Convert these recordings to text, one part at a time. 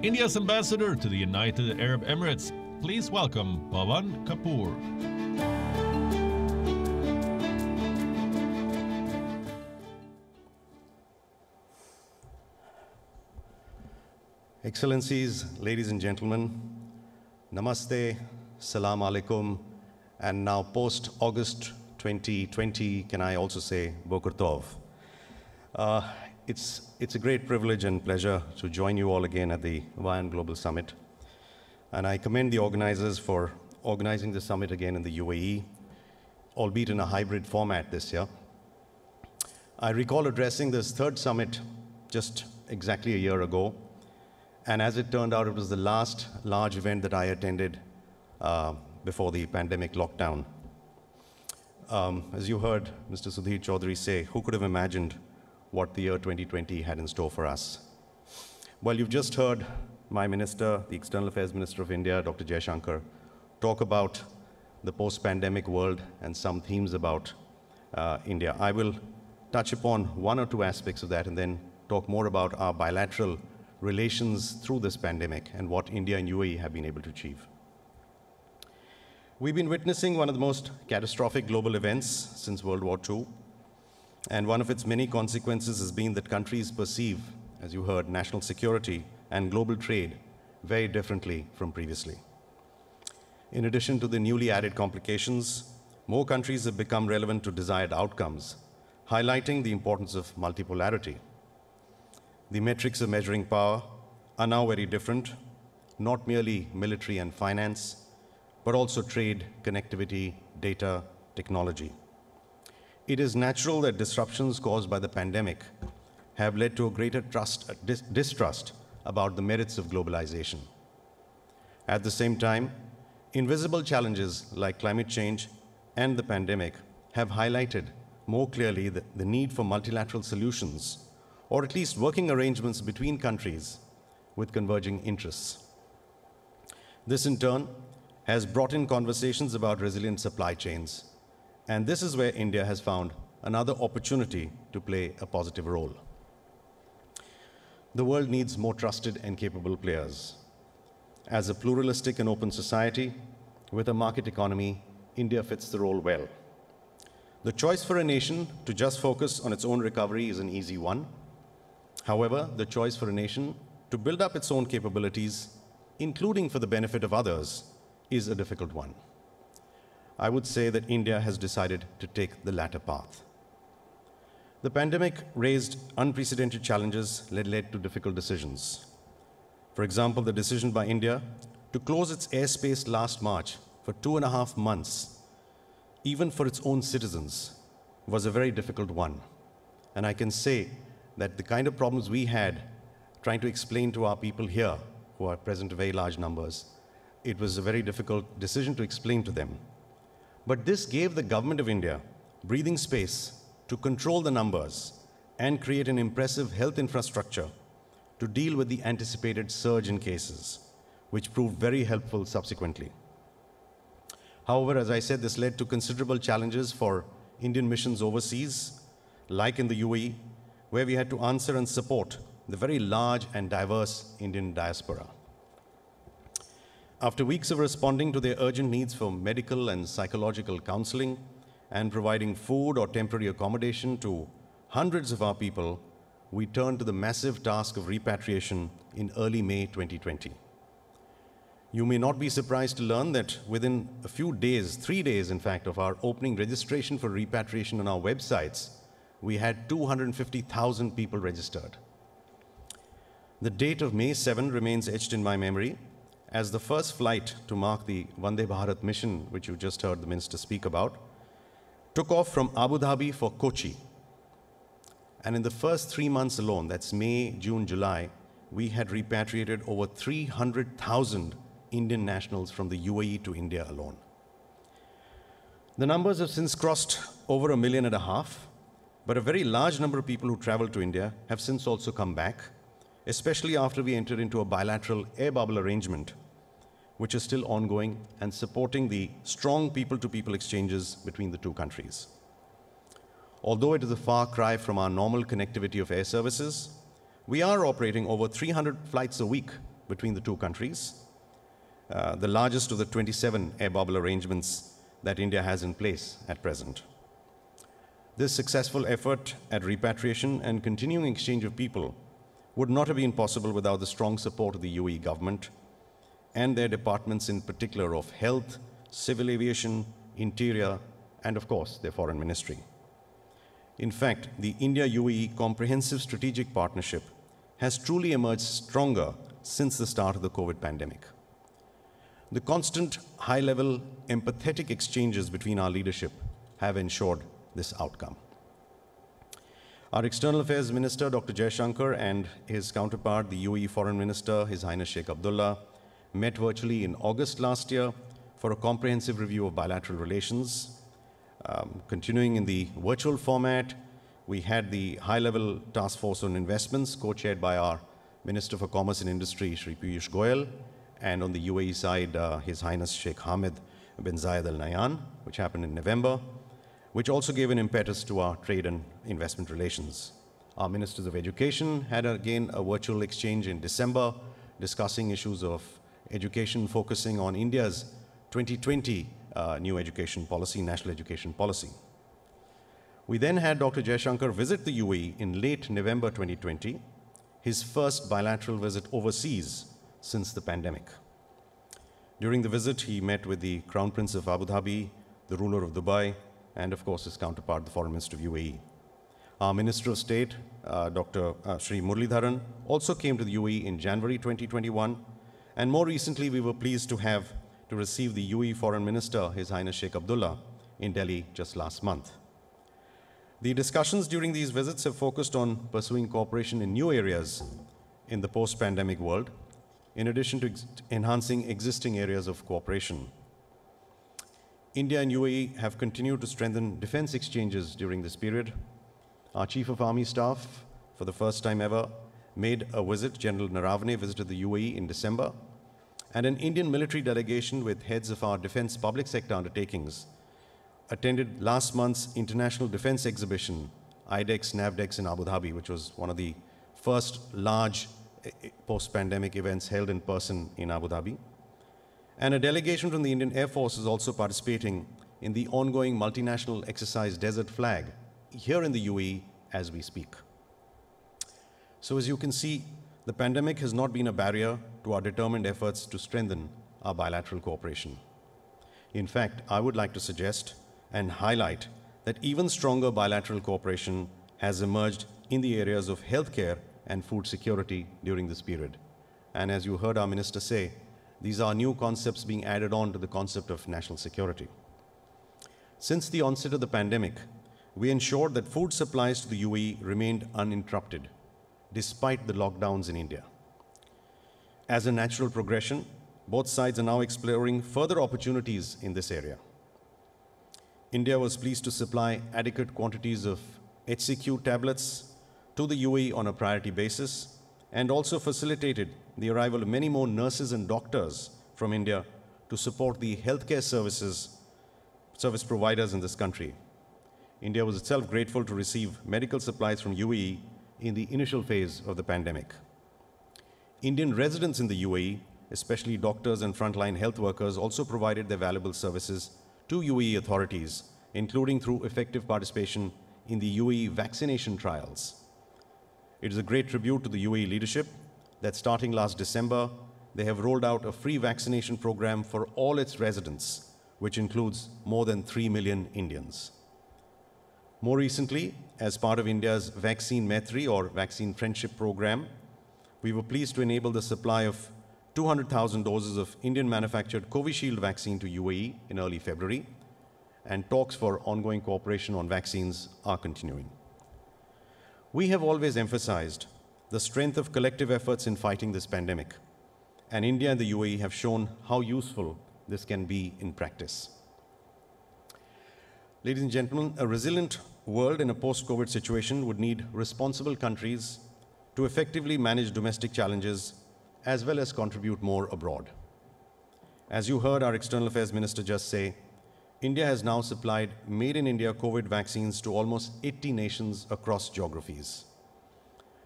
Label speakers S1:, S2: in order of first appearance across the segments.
S1: India's ambassador to the United Arab Emirates. Please welcome Pavan Kapoor.
S2: Excellencies, ladies and gentlemen, Namaste, Salam Alaikum, and now post August 2020, can I also say Boker Tov? Uh, it's, it's a great privilege and pleasure to join you all again at the WION Global Summit. And I commend the organizers for organizing the summit again in the UAE, albeit in a hybrid format this year. I recall addressing this third summit just exactly a year ago. And as it turned out, it was the last large event that I attended uh, before the pandemic lockdown. Um, as you heard Mr. Sudhir Chaudhary say, who could have imagined what the year 2020 had in store for us? Well, you've just heard my minister, the External Affairs Minister of India, Dr. Jaishankar, talk about the post pandemic world and some themes about uh, India. I will touch upon one or two aspects of that and then talk more about our bilateral relations through this pandemic and what India and UAE have been able to achieve. We've been witnessing one of the most catastrophic global events since World War II, and one of its many consequences has been that countries perceive, as you heard, national security and global trade very differently from previously. In addition to the newly added complications, more countries have become relevant to desired outcomes, highlighting the importance of multipolarity. The metrics of measuring power are now very different, not merely military and finance, but also trade, connectivity, data, technology. It is natural that disruptions caused by the pandemic have led to a greater trust, dis- distrust about the merits of globalization. At the same time, invisible challenges like climate change and the pandemic have highlighted more clearly the, the need for multilateral solutions, or at least working arrangements between countries with converging interests. This, in turn, has brought in conversations about resilient supply chains, and this is where India has found another opportunity to play a positive role. The world needs more trusted and capable players. As a pluralistic and open society with a market economy, India fits the role well. The choice for a nation to just focus on its own recovery is an easy one. However, the choice for a nation to build up its own capabilities, including for the benefit of others, is a difficult one. I would say that India has decided to take the latter path. The pandemic raised unprecedented challenges that led to difficult decisions. For example, the decision by India to close its airspace last March for two and a half months, even for its own citizens, was a very difficult one. And I can say that the kind of problems we had trying to explain to our people here, who are present in very large numbers, it was a very difficult decision to explain to them. But this gave the government of India breathing space to control the numbers and create an impressive health infrastructure to deal with the anticipated surge in cases, which proved very helpful subsequently. However, as I said, this led to considerable challenges for Indian missions overseas, like in the UAE, where we had to answer and support the very large and diverse Indian diaspora. After weeks of responding to their urgent needs for medical and psychological counseling, and providing food or temporary accommodation to hundreds of our people, we turned to the massive task of repatriation in early May 2020. You may not be surprised to learn that within a few days, three days in fact, of our opening registration for repatriation on our websites, we had 250,000 people registered. The date of May 7 remains etched in my memory as the first flight to mark the Vande Bharat mission, which you just heard the minister speak about, took off from Abu Dhabi for Kochi. And in the first three months alone, that's May, June, July, we had repatriated over 300,000 Indian nationals from the UAE to India alone. The numbers have since crossed over a million and a half, but a very large number of people who traveled to India have since also come back, especially after we entered into a bilateral air bubble arrangement which is still ongoing and supporting the strong people to people exchanges between the two countries. Although it is a far cry from our normal connectivity of air services, we are operating over 300 flights a week between the two countries, uh, the largest of the 27 air bubble arrangements that India has in place at present. This successful effort at repatriation and continuing exchange of people would not have been possible without the strong support of the UAE government and their departments, in particular of health, civil aviation, interior, and of course, their foreign ministry. In fact, the India UAE Comprehensive Strategic Partnership has truly emerged stronger since the start of the COVID pandemic. The constant high level empathetic exchanges between our leadership have ensured this outcome. Our External Affairs Minister, Dr. Jaishankar, and his counterpart, the UAE Foreign Minister, His Highness Sheikh Abdullah, met virtually in August last year for a comprehensive review of bilateral relations. Um, continuing in the virtual format, we had the high level task force on investments, co chaired by our Minister for Commerce and Industry, Sri Piyush Goyal, and on the UAE side, uh, His Highness Sheikh Hamad bin Zayed Al Nahyan, which happened in November which also gave an impetus to our trade and investment relations. Our ministers of education had again a virtual exchange in December discussing issues of education focusing on India's 2020 uh, new education policy, national education policy. We then had Dr. Jaishankar visit the UAE in late November 2020, his first bilateral visit overseas since the pandemic. During the visit, he met with the Crown Prince of Abu Dhabi, the ruler of Dubai, and of course his counterpart, the Foreign Minister of UAE. Our Minister of State, uh, Dr. Uh, Sri Muraleedharan, also came to the UAE in January 2021, and more recently we were pleased to have to receive the UAE Foreign Minister, His Highness Sheikh Abdullah, in Delhi just last month. The discussions during these visits have focused on pursuing cooperation in new areas in the post-pandemic world, in addition to ex enhancing existing areas of cooperation. India and UAE have continued to strengthen defense exchanges during this period. Our Chief of Army Staff, for the first time ever, made a visit. General Naravane visited the UAE in December. And an Indian military delegation with heads of our defense public sector undertakings attended last month's International Defense Exhibition, IDEX NAVDEX in Abu Dhabi, which was one of the first large eh, eh, post pandemic events held in person in Abu Dhabi. And a delegation from the Indian Air Force is also participating in the ongoing multinational exercise Desert Flag here in the UAE as we speak. So, as you can see, the pandemic has not been a barrier to our determined efforts to strengthen our bilateral cooperation. In fact, I would like to suggest and highlight that even stronger bilateral cooperation has emerged in the areas of healthcare and food security during this period. And as you heard our minister say, these are new concepts being added on to the concept of national security. Since the onset of the pandemic, we ensured that food supplies to the UAE remained uninterrupted, despite the lockdowns in India. As a natural progression, both sides are now exploring further opportunities in this area. India was pleased to supply adequate quantities of HCQ tablets to the UAE on a priority basis and also facilitated the arrival of many more nurses and doctors from India to support the healthcare services service providers in this country. India was itself grateful to receive medical supplies from UAE in the initial phase of the pandemic. Indian residents in the UAE, especially doctors and frontline health workers, also provided their valuable services to UAE authorities, including through effective participation in the UAE vaccination trials. It is a great tribute to the UAE leadership that starting last December, they have rolled out a free vaccination program for all its residents, which includes more than 3 million Indians. More recently, as part of India's Vaccine Maitri or Vaccine Friendship Program, we were pleased to enable the supply of 200,000 doses of Indian manufactured Covishield vaccine to UAE in early February, and talks for ongoing cooperation on vaccines are continuing. We have always emphasized the strength of collective efforts in fighting this pandemic. And India and the UAE have shown how useful this can be in practice. Ladies and gentlemen, a resilient world in a post COVID situation would need responsible countries to effectively manage domestic challenges as well as contribute more abroad. As you heard our External Affairs Minister just say, India has now supplied made in India COVID vaccines to almost 80 nations across geographies.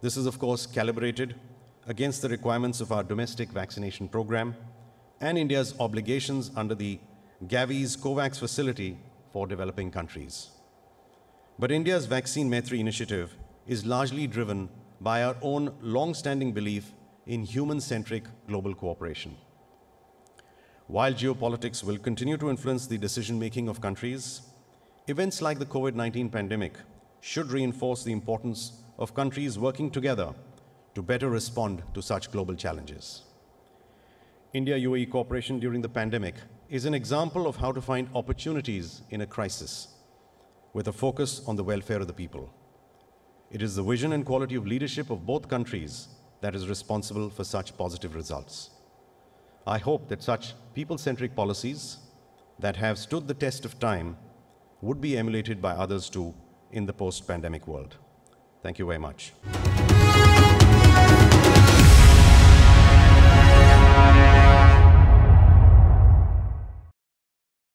S2: This is, of course, calibrated against the requirements of our domestic vaccination program and India's obligations under the Gavi's COVAX facility for developing countries. But India's Vaccine Maitri initiative is largely driven by our own long standing belief in human centric global cooperation. While geopolitics will continue to influence the decision making of countries, events like the COVID 19 pandemic should reinforce the importance of countries working together to better respond to such global challenges. India UAE cooperation during the pandemic is an example of how to find opportunities in a crisis with a focus on the welfare of the people. It is the vision and quality of leadership of both countries that is responsible for such positive results. I hope that such people centric policies that have stood the test of time would be emulated by others too in the post pandemic world. Thank you very much.